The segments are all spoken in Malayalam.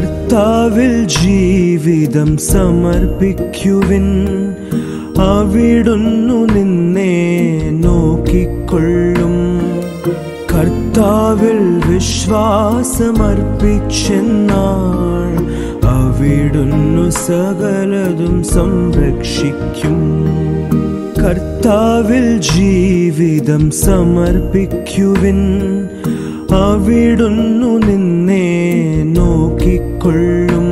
കർത്താവിൽ ജീവിതം സമർപ്പിക്കുവിൻ. അവിടുന്നു നിന്നെ നോക്കിക്കൊള്ളും. കർത്താവിൽ വിശ്വാസമർപ്പിച്ചെന്നാൾ അവിടുന്നു സകലതും സംരക്ഷിക്കും. കർത്താവിൽ ജീവിതം സമർപ്പിക്കുവിൻ. അവിടുന്നു നിന്നെ നോക്കിക്കൊള്ളും.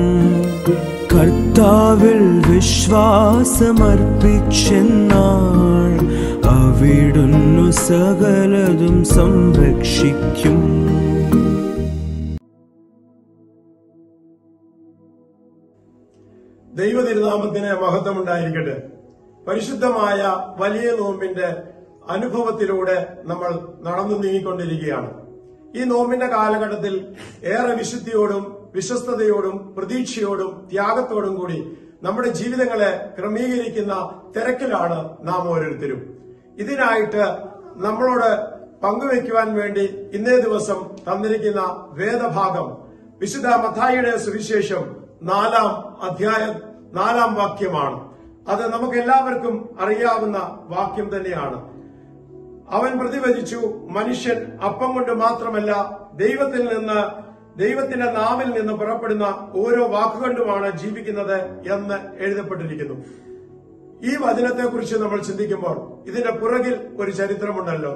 കർത്താവിൽ വിശ്വാസമർപ്പിച്ചെന്നാൾ അവിടുന്നു സകലതും സംരക്ഷിക്കും. ദൈവതിരുനാമത്തിന് മഹത്വമുണ്ടായിരിക്കട്ടെ. പരിശുദ്ധമായ വലിയ നോമ്പിന്റെ അനുഭവത്തിലൂടെ നമ്മൾ നടന്നു നീങ്ങിക്കൊണ്ടിരിക്കുകയാണ്. ഈ നോമ്പിന്റെ കാലഘട്ടത്തിൽ ഏറെ വിശുദ്ധിയോടും വിശ്വസ്തയോടും പ്രതീക്ഷയോടും ത്യാഗത്തോടും കൂടി നമ്മുടെ ജീവിതങ്ങളെ ക്രമീകരിക്കുന്ന തിരക്കിലാണ് നാം ഓരോരുത്തരും. ഇതിനായിട്ട് നമ്മളോട് പങ്കുവെക്കുവാൻ വേണ്ടി ഇന്നേ ദിവസം തന്നിരിക്കുന്ന വേദഭാഗം വിശുദ്ധ മത്തായിയുടെ സുവിശേഷം നാലാം അധ്യായം നാലാം വാക്യമാണ്. അത് നമുക്ക് എല്ലാവർക്കും അറിയാവുന്ന വാക്യം തന്നെയാണ്. അവൻ പ്രതിവചിച്ചു മനുഷ്യൻ അപ്പം കൊണ്ട് മാത്രമല്ല ദൈവത്തിൽ നിന്ന് ദൈവത്തിന്റെ നാവിൽ നിന്ന് പുറപ്പെടുന്ന ഓരോ വാക്കുകൊണ്ടുമാണ് ജീവിക്കുന്നത് എന്ന് എഴുതപ്പെട്ടിരിക്കുന്നു. ഈ വചനത്തെക്കുറിച്ച് നമ്മൾ ചിന്തിക്കുമ്പോൾ ഇതിന്റെ പുറകിൽ ഒരു ചരിത്രമുണ്ടല്ലോ.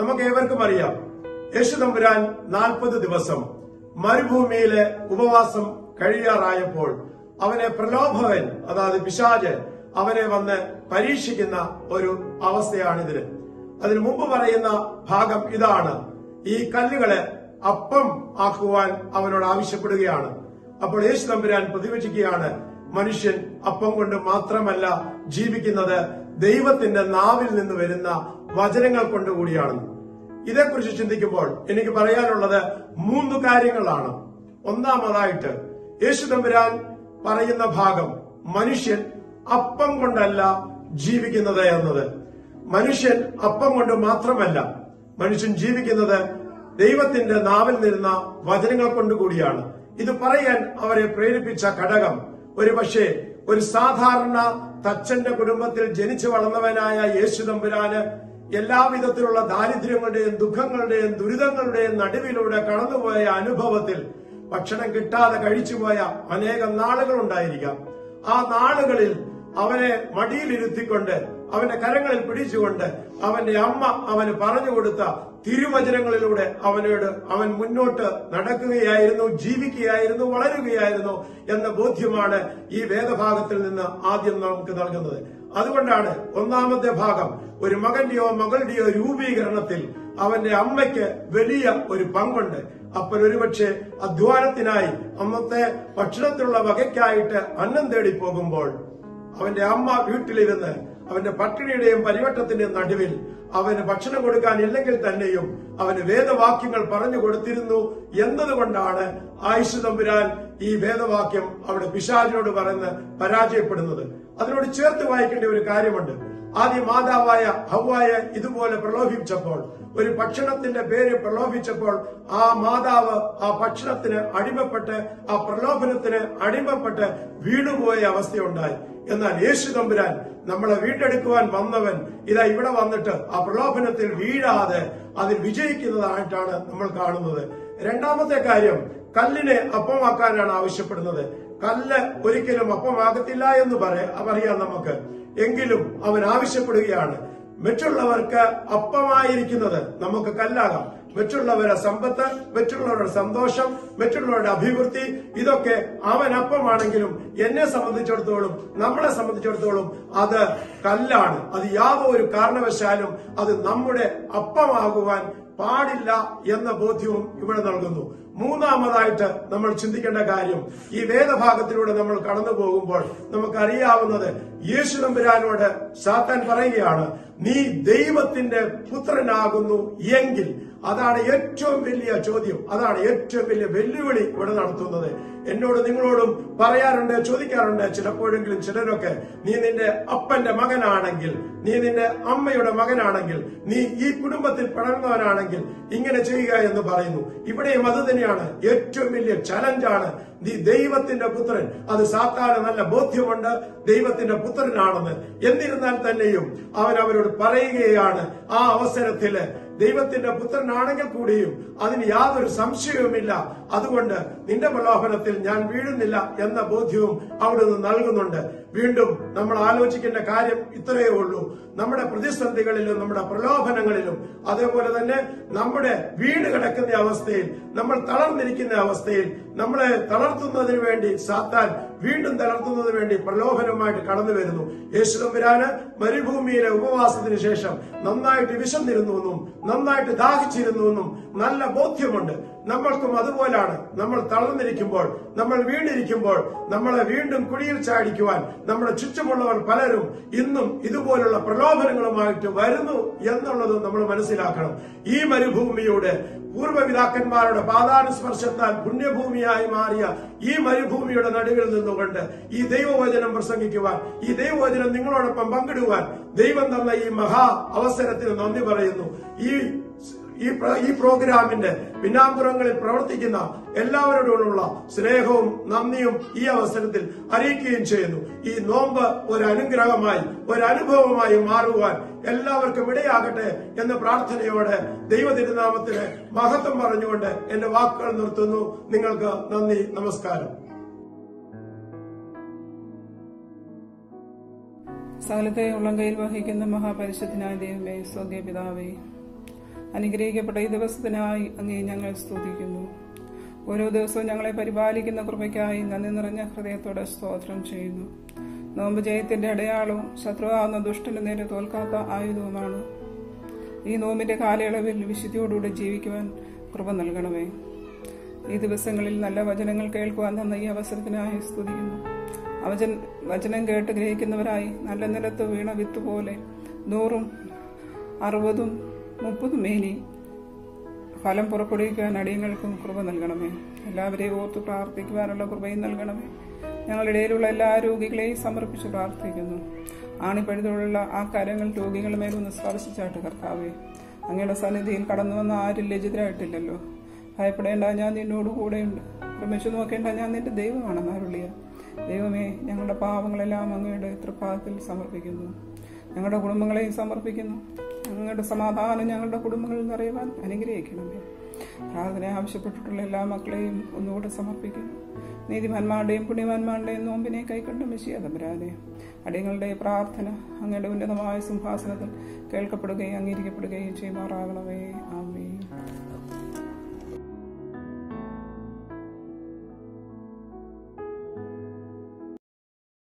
നമുക്ക് ഏവർക്കും അറിയാം. യേശു തമ്പുരാൻ നാൽപ്പത് ദിവസം മരുഭൂമിയിലെ ഉപവാസം കഴിയാറായപ്പോൾ അവനെ പ്രലോഭകൻ അതായത് പിശാജ് അവനെ വന്ന് പരീക്ഷിക്കുന്ന ഒരു അവസ്ഥയാണിതിന് അതിനു മുമ്പ് പറയുന്ന ഭാഗം ഇതാണ്. ഈ കല്ലുകളെ അപ്പം ആക്കുവാൻ അവനോട് ആവശ്യപ്പെടുകയാണ്. അപ്പോൾ യേശു തമ്പുരാൻ പ്രതിവചിക്കുകയാണ് മനുഷ്യൻ അപ്പം കൊണ്ട് മാത്രമല്ല ജീവിക്കുന്നത് ദൈവത്തിന്റെ നാവിൽ നിന്ന് വരുന്ന വചനങ്ങൾ കൊണ്ടുകൂടിയാണ് ഇതേക്കുറിച്ച് ചിന്തിക്കുമ്പോൾ എനിക്ക് പറയാനുള്ളത് മൂന്ന് കാര്യങ്ങളാണ്. ഒന്നാമതായിട്ട് യേശു തമ്പുരാൻ പറയുന്ന ഭാഗം മനുഷ്യൻ അപ്പം കൊണ്ടല്ല ജീവിക്കുന്നത് എന്നത്. മനുഷ്യൻ അപ്പം കൊണ്ട് മാത്രമല്ല മനുഷ്യൻ ജീവിക്കുന്നത് ദൈവത്തിന്റെ നാവിൽ നിന്ന വചനങ്ങൾ കൊണ്ടുകൂടിയാണ് ഇത് പറയാൻ അവരെ പ്രേരിപ്പിച്ച ഘടകം. ഒരു പക്ഷേ ഒരു സാധാരണ തച്ചന്റെ കുടുംബത്തിൽ ജനിച്ചു വളർന്നവനായ യേശു തമ്പുരാന് എല്ലാവിധത്തിലുള്ള ദാരിദ്ര്യങ്ങളുടെയും ദുഃഖങ്ങളുടെയും ദുരിതങ്ങളുടെയും നടുവിലൂടെ കടന്നുപോയ അനുഭവത്തിൽ ഭക്ഷണം കിട്ടാതെ കഴിച്ചുപോയ അനേകം നാളുകൾ ഉണ്ടായിരിക്കാം. ആ നാളുകളിൽ അവനെ മടിയിലിരുത്തിക്കൊണ്ട് അവന്റെ കരങ്ങളിൽ പിടിച്ചുകൊണ്ട് അവന്റെ അമ്മ അവന് പറഞ്ഞു കൊടുത്ത തിരുവചനങ്ങളിലൂടെ അവനോട് അവൻ മുന്നോട്ട് നടക്കുകയായിരുന്നു ജീവിക്കുകയായിരുന്നു വളരുകയായിരുന്നു എന്ന ബോധ്യമാണ് ഈ വേദഭാഗത്തിൽ നിന്ന് ആദ്യം നമുക്ക് നൽകുന്നത്. അതുകൊണ്ടാണ് ഒന്നാമത്തെ ഭാഗം ഒരു മകന്റെയോ മകളുടെയോ രൂപീകരണത്തിൽ അവന്റെ അമ്മയ്ക്ക് വലിയ ഒരു പങ്കുണ്ട്. അപ്പോൾ അധ്വാനത്തിനായി അന്നത്തെ ഭക്ഷണത്തിലുള്ള വകയ്ക്കായിട്ട് അന്നം തേടി പോകുമ്പോൾ അവന്റെ അമ്മ വീട്ടിലിരുന്ന് അവന്റെ പട്ടിണിയുടെയും പരിവട്ടത്തിന്റെയും നടുവിൽ അവന് ഭക്ഷണം കൊടുക്കാൻ ഇല്ലെങ്കിൽ തന്നെയും അവന് വേദവാക്യങ്ങൾ പറഞ്ഞു കൊടുത്തിരുന്നു എന്നതുകൊണ്ടാണ് ആയുഷ് തമ്പുരാൻ ഈ വേദവാക്യം അവിടെ പിശാചിനോട് പറയുന്ന പരാജയപ്പെടുന്നത്. അതിനോട് ചേർത്ത് വായിക്കേണ്ട ഒരു കാര്യമുണ്ട്. ആദ്യം മാതാവായ ഹവായ ഇതുപോലെ പ്രലോഭിപ്പിച്ചപ്പോൾ ഒരു ഭക്ഷണത്തിന്റെ പേര് പ്രലോഭിച്ചപ്പോൾ ആ മാതാവ് ആ ഭക്ഷണത്തിന് അടിമപ്പെട്ട് ആ പ്രലോഭനത്തിന് അടിമപ്പെട്ട് വീണുപോയ അവസ്ഥയുണ്ടായി. എന്നാൽ യേശു തമ്പുരാൻ നമ്മളെ വീണ്ടെടുക്കുവാൻ വന്നവൻ ഇതാ ഇവിടെ വന്നിട്ട് ആ പ്രലോഭനത്തിൽ വീഴാതെ അതിൽ വിജയിക്കുന്നതായിട്ടാണ് നമ്മൾ കാണുന്നത്. രണ്ടാമത്തെ കാര്യം കല്ലിനെ അപ്പമാക്കാനാണ് ആവശ്യപ്പെടുന്നത്. കല്ല് ഒരിക്കലും അപ്പമാകത്തില്ല എന്ന് പറയാം നമുക്ക്. എങ്കിലും അവൻ ആവശ്യപ്പെടുകയാണ്. മറ്റുള്ളവർക്ക് അപ്പമായിരിക്കുന്നത് നമുക്ക് കല്ലാകാം. മറ്റുള്ളവരുടെ സമ്പത്ത് മറ്റുള്ളവരുടെ സന്തോഷം മറ്റുള്ളവരുടെ അഭിവൃദ്ധി ഇതൊക്കെ അവൻ അപ്പമാണെങ്കിലും എന്നെ സംബന്ധിച്ചിടത്തോളം നമ്മളെ സംബന്ധിച്ചിടത്തോളം അത് കല്ലാണ്. അത് യാതൊരു കാരണവശാലും അത് നമ്മുടെ അപ്പമാകുവാൻ പാടില്ല എന്ന ബോധ്യവും ഇവിടെ നൽകുന്നു. മൂന്നാമതായിട്ട് നമ്മൾ ചിന്തിക്കേണ്ട കാര്യം ഈ വേദഭാഗത്തിലൂടെ നമ്മൾ കടന്നു പോകുമ്പോൾ നമുക്കറിയാവുന്നത് യേശു തമ്പുരാനോട് സാത്താൻ പറയുകയാണ് നീ ദൈവത്തിന്റെ പുത്രനാകുന്നു എങ്കിൽ അതാണ് ഏറ്റവും വലിയ ചോദ്യം. അതാണ് ഏറ്റവും വലിയ വെല്ലുവിളി ഇവിടെ നടത്തുന്നത്. എന്നോട് നിങ്ങളോടും പറയാറുണ്ട് ചോദിക്കാറുണ്ട് ചിലപ്പോഴെങ്കിലും ചിലരൊക്കെ നീ നിന്റെ അപ്പന്റെ മകനാണെങ്കിൽ നീ നിന്റെ അമ്മയുടെ മകനാണെങ്കിൽ നീ ഈ കുടുംബത്തിൽ പിറന്നവനാണെങ്കിൽ ഇങ്ങനെ ചെയ്യുക എന്ന് പറയുന്നു. ഇവിടെയും അത് തന്നെയാണ്. ഏറ്റവും വലിയ ചലഞ്ചാണ്. നീ ദൈവത്തിന്റെ പുത്രൻ. അത് സാത്താന് നല്ല ബോധ്യമുണ്ട്. ദൈവത്തിന്റെ പുത്രനാണെന്ന്. എന്നിരുന്നാൽ തന്നെയും അവൻ അവരോട് പറയുകയാണ് ആ അവസരത്തിൽ ദൈവത്തിന്റെ പുത്രനാണെങ്കിൽ കൂടിയും അതിന് യാതൊരു സംശയവുമില്ല. അതുകൊണ്ട് നിന്റെ പ്രലോഭനത്തിൽ ഞാൻ വീഴുന്നില്ല എന്ന ബോധ്യവും അവിടുന്ന് നൽകുന്നുണ്ട്. വീണ്ടും നമ്മൾ ആലോചിക്കേണ്ട കാര്യം ഇത്രയേ ഉള്ളൂ. നമ്മുടെ പ്രതിസന്ധികളിലും നമ്മുടെ പ്രലോഭനങ്ങളിലും അതേപോലെ തന്നെ നമ്മുടെ വീട് കിടക്കുന്ന അവസ്ഥയിൽ നമ്മൾ തളർന്നിരിക്കുന്ന അവസ്ഥയിൽ നമ്മളെ തളർത്തുന്നതിന് വേണ്ടി സാത്താൻ വീണ്ടും തളർത്തുന്നതിന് വേണ്ടി പ്രലോഭനവുമായിട്ട് കടന്നു വരുന്നു. യേശുദമ്പുരാന് മരുഭൂമിയിലെ ഉപവാസത്തിന് ശേഷം നന്നായിട്ട് വിശന്നിരുന്നുവെന്നും നന്നായിട്ട് ദാഹിച്ചിരുന്നുവെന്നും നല്ല ബോധ്യമുണ്ട്. നമ്മൾക്കും അതുപോലാണ് നമ്മൾ തളർന്നിരിക്കുമ്പോൾ നമ്മൾ വീണിരിക്കുമ്പോൾ നമ്മളെ വീണ്ടും കുഴിയിൽ ചാടിക്കുവാൻ നമ്മുടെ ചുറ്റുമുള്ളവർ പലരും ഇന്നും ഇതുപോലുള്ള പ്രലോഭനങ്ങളുമായിട്ട് വരുന്നു എന്നുള്ളത് നമ്മൾ മനസ്സിലാക്കണം. ഈ മരുഭൂമിയുടെ പൂർവപിതാക്കന്മാരുടെ പാതാനുസ്പർശത്താൽ പുണ്യഭൂമിയായി മാറിയ ഈ മരുഭൂമിയുടെ നടുവിൽ നിന്നുകൊണ്ട് ഈ ദൈവവചനം പ്രസംഗിക്കുവാൻ ഈ ദൈവവചനം നിങ്ങളോടൊപ്പം പങ്കിടുവാൻ ദൈവം തന്ന ഈ മഹാ അവസരത്തിന് നന്ദി പറയുന്നു. ഈ ഈ ഈ പ്രോഗ്രാമിന്റെ പിന്നാമ്പുറങ്ങളിൽ പ്രവർത്തിക്കുന്ന എല്ലാവരോടുമുള്ള സ്നേഹവും നന്ദിയും ഈ അവസരത്തിൽ അറിയിക്കുകയും ചെയ്യുന്നു. ഈ നോമ്പ് ഒരു അനുഗ്രഹമായി ഒരു അനുഭവമായി മാറുവാൻ എല്ലാവർക്കും ഇടയാകട്ടെ എന്ന പ്രാർത്ഥനയോടെ ദൈവ തിരുനാമത്തിന് മഹത്വം പറഞ്ഞുകൊണ്ട് എന്റെ വാക്കുകൾ നിർത്തുന്നു. നിങ്ങൾക്ക് നന്ദി നമസ്കാരം. സകലത്തെ ഉള്ളംകൈയിൽ വഹിക്കുന്ന മഹാപരിശുദ്ധനായ ദൈവമേ സ്വർഗീയ പിതാവേ അനുഗ്രഹിക്കപ്പെട്ട ഈ ദിവസത്തിനായി അങ്ങേ ഞങ്ങൾ സ്തുതിക്കുന്നു. ഓരോ ദിവസവും ഞങ്ങളെ പരിപാലിക്കുന്ന കൃപയ്ക്കായി നന്ദി നിറഞ്ഞ ഹൃദയത്തോടെ സ്തോത്രം ചെയ്യുന്നു. നോമ്പ് ജയത്തിന്റെ അടയാളവും ശത്രുവാകുന്ന ദുഷ്ടന് നേരെ തോൽക്കാത്ത ആയുധവുമാണ്. ഈ നോമ്പിന്റെ കാലയളവിൽ വിശുദ്ധിയോടുകൂടി ജീവിക്കുവാൻ കൃപ നൽകണമേ. ഈ ദിവസങ്ങളിൽ നല്ല വചനങ്ങൾ കേൾക്കുവാൻ തന്ന ഈ അവസരത്തിനായി സ്തുതിക്കുന്നു. അവചൻ വചനം കേട്ട് ഗ്രഹിക്കുന്നവരായി നല്ല നിലത്ത് വീണ വിത്ത് പോലെ നൂറും അറുപതും മുപ്പതും മേനി ഫലം പുറപ്പെടുവിക്കുവാൻ അടിയങ്ങൾക്കും കൃപ നൽകണമേ. എല്ലാവരെയും ഓർത്ത് പ്രാർത്ഥിക്കുവാനുള്ള കൃപയും നൽകണമേ. ഞങ്ങളിടയിലുള്ള എല്ലാ രോഗികളെയും സമർപ്പിച്ച് പ്രാർത്ഥിക്കുന്നു. ആണിപ്പഴുതുള്ള ആ കരങ്ങൾ രോഗികളുടെ മേലൊന്ന് സ്പർശിച്ചാട്ട് കർത്താവേ. അങ്ങയുടെ സന്നിധിയിൽ കടന്നു വന്ന ആരും ലജിതരായിട്ടില്ലല്ലോ ഭയപ്പെടേണ്ട ഞാൻ നിന്നോട് കൂടെയുണ്ട്. പ്രമിച്ചു നോക്കേണ്ട ഞാൻ നിന്റെ ദൈവമാണെന്ന് അരുളിയ. ദൈവമേ ഞങ്ങളുടെ പാവങ്ങളെല്ലാം അങ്ങയുടെ തൃപ്പാദത്തിൽ സമർപ്പിക്കുന്നു. ഞങ്ങളുടെ കുടുംബങ്ങളെയും സമർപ്പിക്കുന്നു. അങ്ങയുടെ സമാധാനം ഞങ്ങളുടെ കുടുംബങ്ങളിൽ നിറയുവാൻ അനുഗ്രഹിക്കണമേ. പ്രാർത്ഥന ആവശ്യപ്പെട്ടിട്ടുള്ള എല്ലാ മക്കളെയും ഒന്നുകൂടെ സമർപ്പിക്കുന്നു. നീതിമാന്മാരുടെയും പുണ്യവാന്മാരുടെയും നോമ്പിനെ കൈക്കൊണ്ട് മെസ്സിയ അടിയങ്ങളുടെ പ്രാർത്ഥന അങ്ങയുടെ ഉന്നതമായ സിംഹാസനത്തിൽ കേൾക്കപ്പെടുകയും അംഗീകരിക്കപ്പെടുകയും ചെയ്യുമാറാകണമേ. ആമേ